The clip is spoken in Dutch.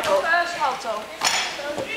Michael. auto.